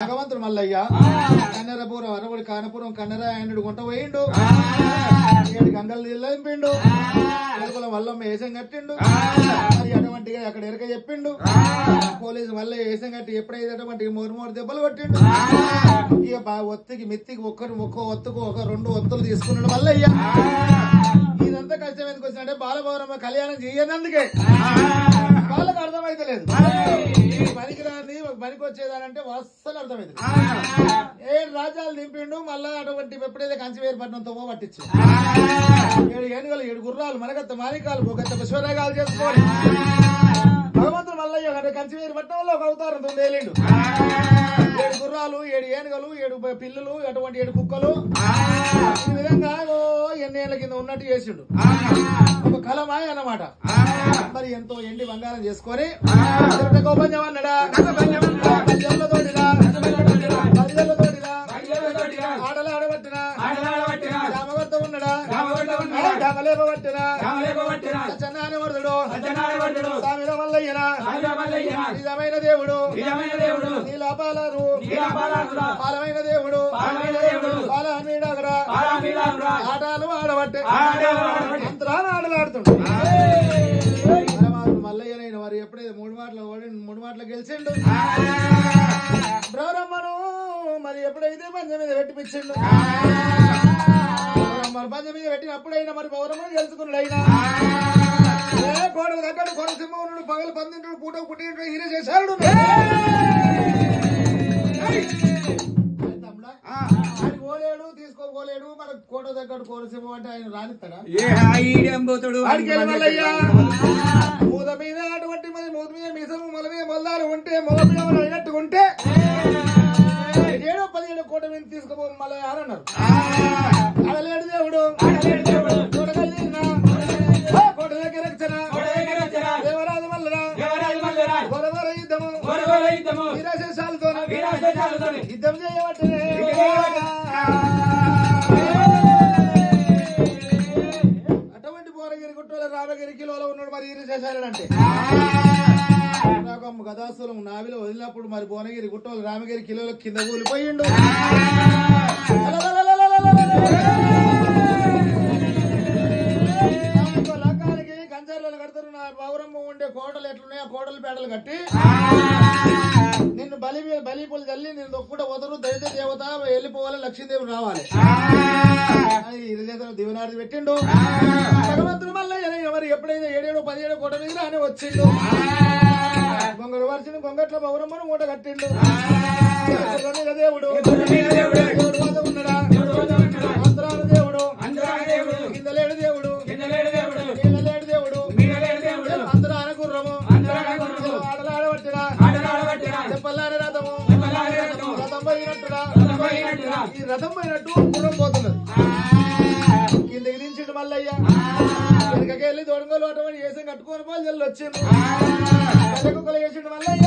భగవంతుడు మల్లయ్య. కన్నెరపురం అరవడి కానపురం కన్నెర ఆయనడు గుంట పోయిండు. ఏడు గంగలు నిలిపిండు ఎలుకల వల్లమ్మ వేసం కట్టిండు. మరి అటువంటిగా అక్కడ ఎరక చెప్పిండు. పోలీసు మళ్ళీ వేసం కట్టి ఎప్పుడైతే అటువంటి మూడు మూడు దెబ్బలు కొట్టిండు ఇక బా ఒత్తికి మెత్తికి ఒక్కరు ఒక్కో ఒత్తుకు ఒక రెండు ఒత్తులు తీసుకున్నాడు మల్లయ్య. ఇదంతా కష్టం ఎందుకు వచ్చినట్టే బాలభవరమ్మ కళ్యాణం చేయనందుకే. వాళ్ళకి రాని ఒక పనికి వచ్చేదానంటే అస్సలు అర్థమైంది ఏడు రాజ్యాలు దింపిండు మళ్ళా అటువంటి ఎప్పుడైతే కంచివేరుపట్నంతో పట్టించు. ఏడు ఏనుగలు ఏడు గుర్రాలు మనగత్త మాలికాలు ఒకత్త విశ్వరాగాలు చేసుకోవాలి భగవంతుడు మల్లయ్య అంటే కంచివేరుపట్నంలో ఒక అవతారం తొందేలిండు ఏడు గుర్రాలు ఏడు ఏనుగలు ఏడు పిల్లులు అటువంటి ఏడు కుక్కలు. ఈ విధంగా ఎన్నేళ్ళ కింద ఉన్నట్టు చేసిండు. ఒక కలమాయ అన్నమాట. మరి ఎంతో ఎండి బంగారం చేసుకొని గోపంజం అన్నాడా ఆడలు ఆడబట్టినా రామవర్త ఉన్నడా రామలేపబట్టినా నిజమైన దేవుడు? నీ లోపాలను పాలమైన దేవుడు? పాలమీడగరా ఆటలు ఆడబట్టే. ఆడలాడుతుండు. పరమాత్మ మల్లయ్యనైన వారు ఎప్పుడైతే మూడు మాటలు ఓడి మూడు మాటలు గెలిచిండు. బ్రహ్మను మరి ఎప్పుడైతే పంచం మీద పెట్టిపించిండు మరి పంచం మీద పెట్టినప్పుడైనా మరి పౌరమ్మను గెలుచుకున్నాడు అయినా ఏ కోడలు దగ్గర కొరసింహనుడు పగలు పందింటుడు పూట పుట్టింటు హీర చేశాడు. దగ్గర కోరసింహం అంటే ఆయన రానిస్తాడా మూత మీద అటువంటి మరి మూత మీద మీసము మొల మీద మొల్లాలు ఉంటే మొల మీద అయినట్టు ఉంటే ఏడో పదిహేడు కోట మీద తీసుకోపో మళ్ళీ అని అన్నారు. అడలేడు దేవుడు. చూడగలిగిన కోట దగ్గర రక్షణ. దేవరాజు మల్లరా గొడవర యుద్ధము. వీరాశేషాలతో యుద్ధం చేయబట్టే. మరి చేశారంటే? గదాసులం నావిలో వదిలినప్పుడు మరి భువనగిరి గుట్టలు రామగిరి కిలోల కింద కూలిపోయిండు. ఇంకో లగ్గానికి కంచర్లను కడతారు నా పౌరమ్మ ఉండే కోటలు ఎట్లున్నాయో కోటలు పేటలు కట్టి. నిన్ను బలి బలి పూలు చల్లి నేను ఒక్కడ వదరు దళిత దేవత వెళ్ళిపోవాలి లక్ష్మీదేవి రావాలి. ఇరుదేతను దివనార్థి పెట్టిండు. భగవంతుడు మళ్ళీ మరి ఎప్పుడైతే ఏడేడు పదిహేడు కోట మీద అని వచ్చిండు. గొంగడు వరిసిన గొంగట్ల పౌరమ్మను మూట కట్టిండు. దేవుడు. దేవుడు. ఉన్నడా? దేవుడు. కింద లేడు దేవుడు. ఆడలాడబట్టినా చెప్పల్లాని రథము రథం. పోయినట్టురా ఈ రథం పోయినట్టు గుర్రం పోతున్నది. కిందకి దించిండు మల్లయ్య. వెనకకి వెళ్ళి దొడంగలు అటువంటి వేసం కట్టుకొని పోయి జల్లు వచ్చిండు. కుక్కలు వేసిండు మల్లయ్య.